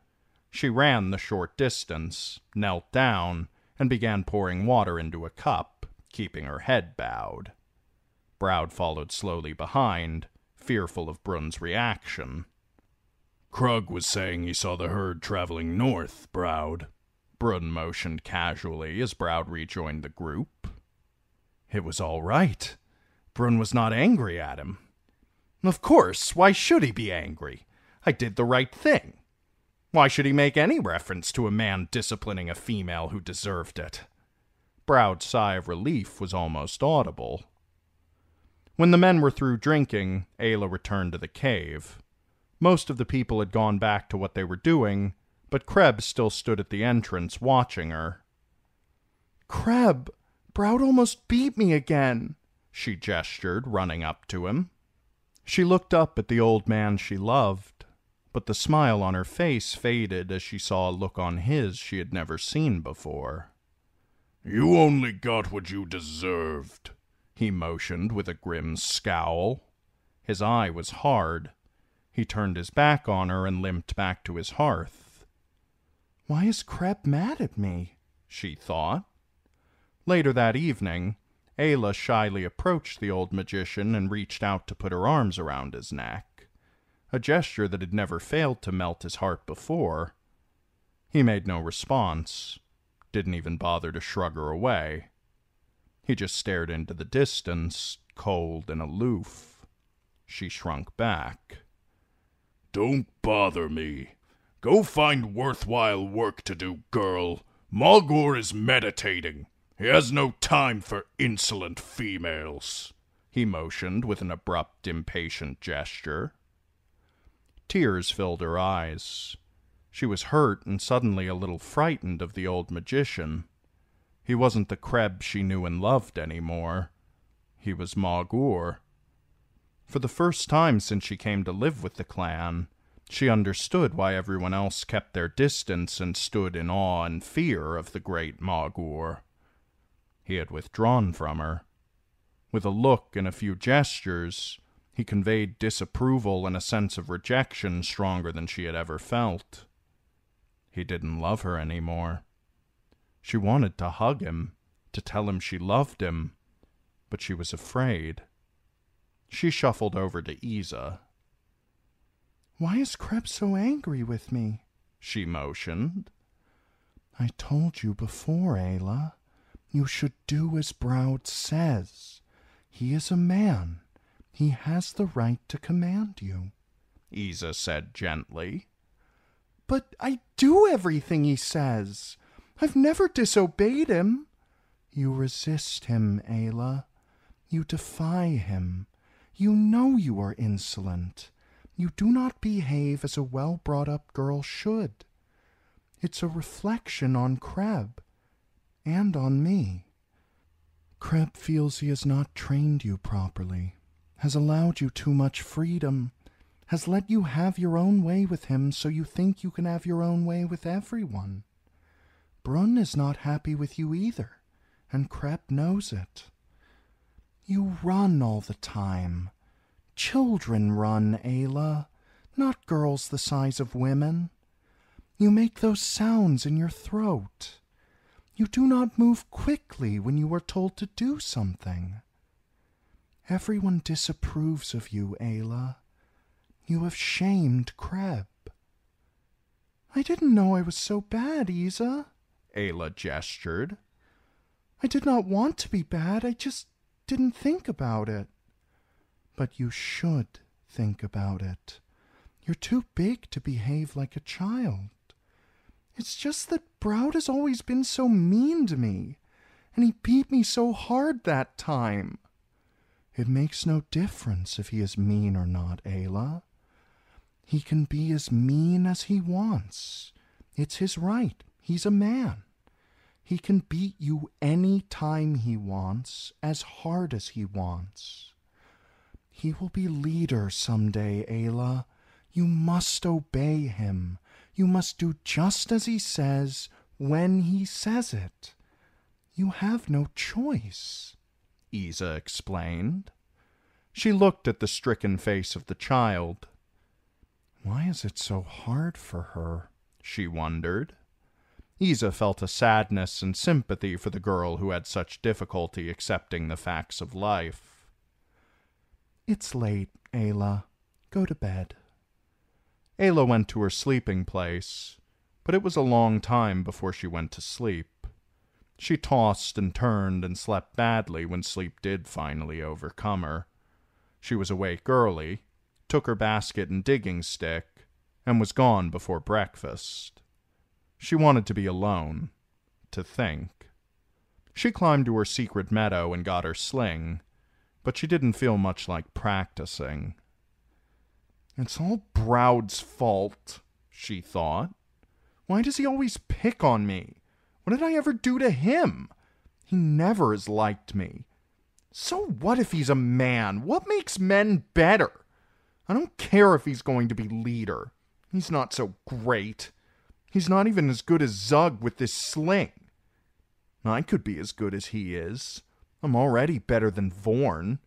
She ran the short distance, knelt down, and began pouring water into a cup, keeping her head bowed. Broud followed slowly behind, fearful of Brun's reaction. Krug was saying he saw the herd traveling north, Broud. Brun motioned casually as Broud rejoined the group. It was all right. Brun was not angry at him. Of course, why should he be angry? I did the right thing. Why should he make any reference to a man disciplining a female who deserved it? Broud's sigh of relief was almost audible. When the men were through drinking, Ayla returned to the cave. Most of the people had gone back to what they were doing, but Krebs still stood at the entrance watching her. Creb, Broud almost beat me again, she gestured, running up to him. She looked up at the old man she loved, but the smile on her face faded as she saw a look on his she had never seen before. You only got what you deserved, He motioned with a grim scowl. His eye was hard. He turned his back on her and limped back to his hearth. Why is Creb mad at me? she thought. Later that evening, Ayla shyly approached the old magician and reached out to put her arms around his neck, a gesture that had never failed to melt his heart before. He made no response, didn't even bother to shrug her away. He just stared into the distance, cold and aloof. She shrunk back. Don't bother me. Go find worthwhile work to do, girl. Mog-ur is meditating. He has no time for insolent females. He motioned with an abrupt, impatient gesture. Tears filled her eyes. She was hurt and suddenly a little frightened of the old magician. He wasn't the Creb she knew and loved any more. He was Mog-ur. For the first time since she came to live with the clan, she understood why everyone else kept their distance and stood in awe and fear of the great Mog-ur. He had withdrawn from her. With a look and a few gestures, he conveyed disapproval and a sense of rejection stronger than she had ever felt. He didn't love her any more. She wanted to hug him, to tell him she loved him, but she was afraid. She shuffled over to Iza. Why is Krebs so angry with me? She motioned. I told you before, Ayla. You should do as Broud says. He is a man. He has the right to command you. Isa said gently. But I do everything he says. I've never disobeyed him. You resist him, Ayla. You defy him. You know you are insolent. You do not behave as a well brought up girl should. It's a reflection on Creb and on me. Creb feels he has not trained you properly, has allowed you too much freedom, has let you have your own way with him so you think you can have your own way with everyone. Brun is not happy with you either, and Creb knows it. You run all the time. Children run, Ayla, not girls the size of women. You make those sounds in your throat. You do not move quickly when you are told to do something. Everyone disapproves of you, Ayla. You have shamed Creb. I didn't know I was so bad, Iza. Ayla gestured. I did not want to be bad. I just didn't think about it. But you should think about it. You're too big to behave like a child. It's just that Broud has always been so mean to me, and he beat me so hard that time. It makes no difference if he is mean or not, Ayla. He can be as mean as he wants. It's his right. He's a man. He can beat you any time he wants, as hard as he wants. He will be leader some day, Ayla. You must obey him. You must do just as he says when he says it. You have no choice, Iza explained. She looked at the stricken face of the child. Why is it so hard for her? she wondered. Iza felt a sadness and sympathy for the girl who had such difficulty accepting the facts of life. It's late, Ayla. Go to bed. Ayla went to her sleeping place, but it was a long time before she went to sleep. She tossed and turned and slept badly when sleep did finally overcome her. She was awake early, took her basket and digging stick, and was gone before breakfast. She wanted to be alone, to think. She climbed to her secret meadow and got her sling, but she didn't feel much like practicing. It's all Broud's fault, she thought. Why does he always pick on me? What did I ever do to him? He never has liked me. So what if he's a man? What makes men better? I don't care if he's going to be leader. He's not so great. He's not even as good as Zoug with this sling. I could be as good as he is. I'm already better than Vorn.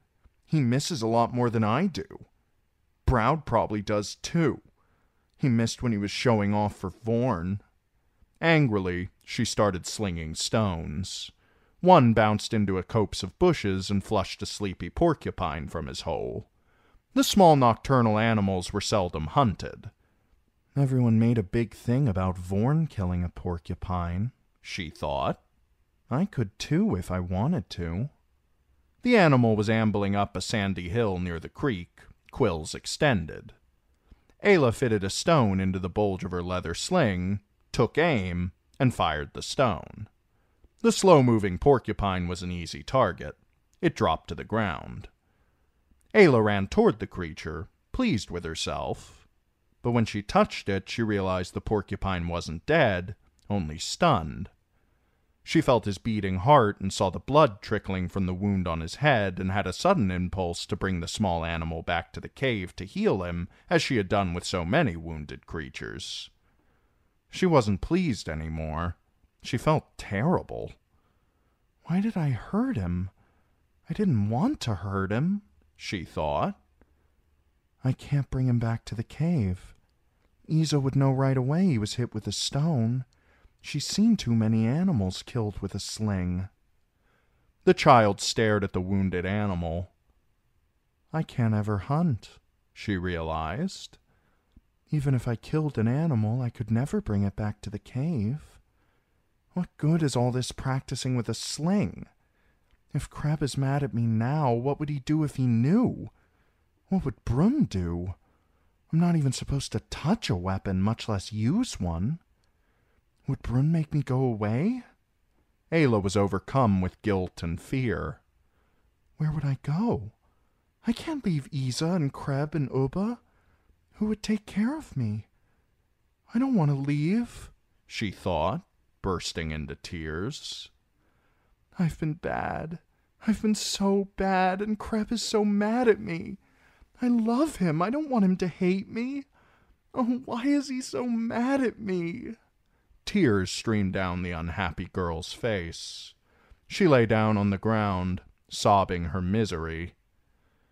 He misses a lot more than I do. Broud probably does too. He missed when he was showing off for Vorn. Angrily, she started slinging stones. One bounced into a copse of bushes and flushed a sleepy porcupine from his hole. The small nocturnal animals were seldom hunted. Everyone made a big thing about Vorn killing a porcupine, she thought. I could too if I wanted to. The animal was ambling up a sandy hill near the creek, quills extended. Ayla fitted a stone into the bulge of her leather sling, took aim, and fired the stone. The slow moving porcupine was an easy target. It dropped to the ground. Ayla ran toward the creature, pleased with herself. But when she touched it, she realized the porcupine wasn't dead, only stunned. She felt his beating heart and saw the blood trickling from the wound on his head and had a sudden impulse to bring the small animal back to the cave to heal him, as she had done with so many wounded creatures. She wasn't pleased any more. She felt terrible. Why did I hurt him? I didn't want to hurt him, she thought. I can't bring him back to the cave. Iza would know right away he was hit with a stone. She's seen too many animals killed with a sling. The child stared at the wounded animal. I can't ever hunt, she realized. Even if I killed an animal, I could never bring it back to the cave. What good is all this practicing with a sling? If Creb is mad at me now, what would he do if he knew? What would Brun do? I'm not even supposed to touch a weapon, much less use one. Would Brun make me go away? Ayla was overcome with guilt and fear. Where would I go? I can't leave Iza and Creb and Uba. Who would take care of me? I don't want to leave, she thought, bursting into tears. I've been bad. I've been so bad, and Creb is so mad at me. I love him. I don't want him to hate me. Oh, why is he so mad at me? Tears streamed down the unhappy girl's face. She lay down on the ground, sobbing her misery.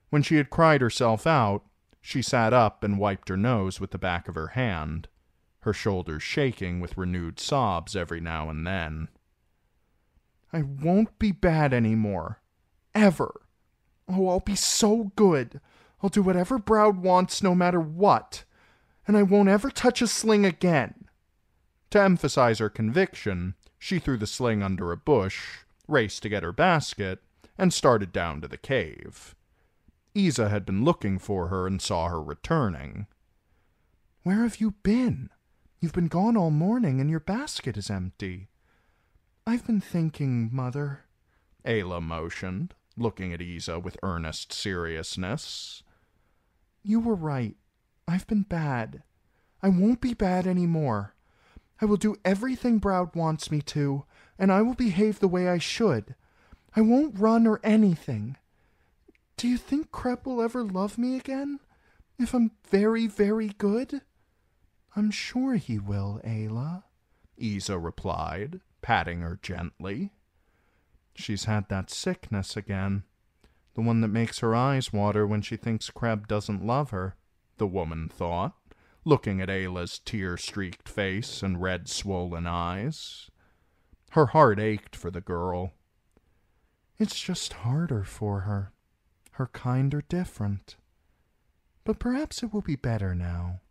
When she had cried herself out, she sat up and wiped her nose with the back of her hand, her shoulders shaking with renewed sobs every now and then. I won't be bad any more. Ever. Oh, I'll be so good. I'll do whatever Broud wants no matter what. And I won't ever touch a sling again. To emphasize her conviction, she threw the sling under a bush, raced to get her basket, and started down to the cave. Iza had been looking for her and saw her returning. Where have you been? You've been gone all morning and your basket is empty. I've been thinking, Mother. Ayla motioned, looking at Iza with earnest seriousness. You were right. I've been bad. I won't be bad any more. I will do everything Broud wants me to, and I will behave the way I should. I won't run or anything. Do you think Creb will ever love me again? If I'm very, very good? I'm sure he will, Ayla, Iza replied, patting her gently. She's had that sickness again. The one that makes her eyes water when she thinks Creb doesn't love her, the woman thought looking at Ayla's tear streaked face and red swollen eyes. Her heart ached for the girl. It's just harder for her. Her kind are different. But perhaps it will be better now.